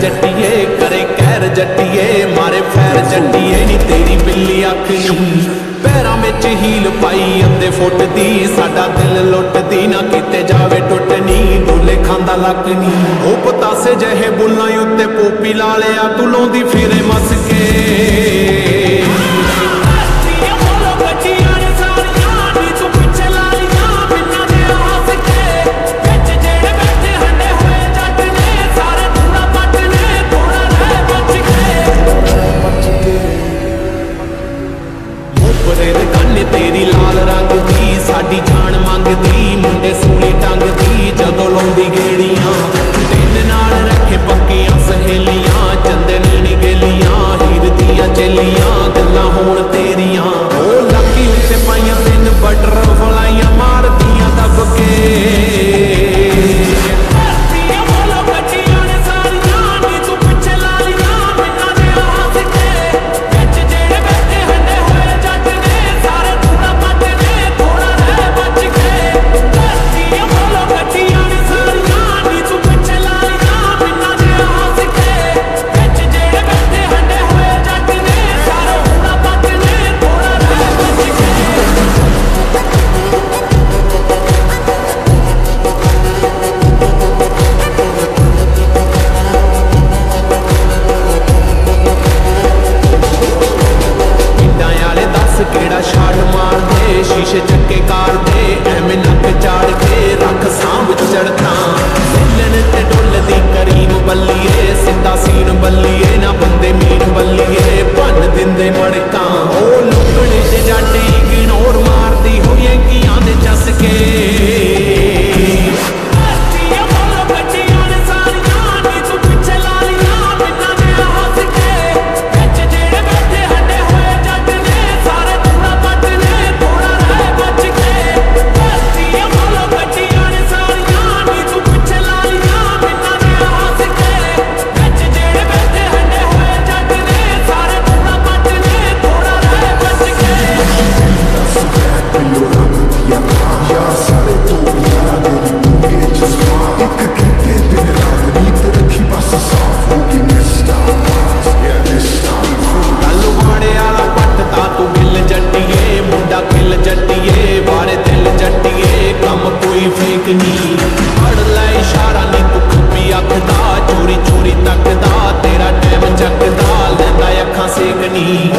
ਜੱਟੀਏ, ਕਰੇ ਕਹਿਰ ਜੱਟੀਏ, ਮਾਰੇ ਫੈਰ ਜੱਟੀਏ ਨੀ ਤੇਰੀ ਬਿੱਲੀ ਅੱਖ ਨੀ। ਪੈਰਾਂ ਵਿੱਚ ਹੀਲ ਪਾਈ ਅੰਦੇ ਫੁੱਟਦੀ ਸਾਡਾ ਦਿਲ ਲੁੱਟਦੀ, ਨਾ ਕਿਤੇ ਜਾਵੇ ਟੁੱਟਣੀ ਡੋਲੇ ਖਾਂਦਾ ਲੱਕ ਨਹੀਂ ਉਹ ਪਤਾਸੇ ਜਿਹੇ ਬੁੱਲਾਂ ਉੱਤੇ ਪੋਪੀ ਲਾ ਲਿਆ ਤੂੰ ਲਾਉਂਦੀ ਫਿਰੇ ਮਸ ਤੇਰੀ ਲਾਲ ਰੰਗ ਦੀ, ਸਾਡੀ ਜਾਨ ਮੰਗਦੀ, ਮੁੰਡੇ ਸੂਲੀ ਟੰਗ ਦੀ, ਜਦੋਂ ਲਾਉਂਦੀ ਗੇੜੀਆਂ। ਤਿੰਨ ਨਾਲ ਰੱਖੇ ਪੱਕੀਆਂ ਸਹੇਲੀਆਂ ਚੰਦੇ ਨੀ ਗੇਲੀਆਂ, ਹੀਰ ਦੀਆਂ ਚੇਲੀਆਂ। ਕੇ ਕਾਰ ਦੇ ਐਵੇਂ ਨੱਕ ਚਾੜ ਕੇ ਰੱਖ ਸਾਂਭ ਚੜਤਾ ਮਿਲਣ ਤੇ ਡੁੱਲਦੀ ਕਰੀਮ ਬੱਲੀਏ, ਸਿੱਧਾ ਸੀਨ ਬੱਲੀਏ, ਨਾ ਬੰਦੇ ਮੀਨ ਬੱਲੀਏ, ਭੰਨ ਦਿੰਦੇ ਮੜਕਾਂ ਕੋਈ ਨਹੀਂ ਫੜ ਲੈ ਇਸ਼ਾਰਾ ਨੀ ਤੂੰ ਖੱਬੀ ਅੱਖ ਦਾ ਚੋਰੀ ਚੋਰੀ ਤੱਕਦਾ, ਤੇਰਾ ਟਾਈਮ ਚੱਕਦਾ, ਲੈਂਦਾ ਅੱਖਾਂ ਸੇਕਣੀ।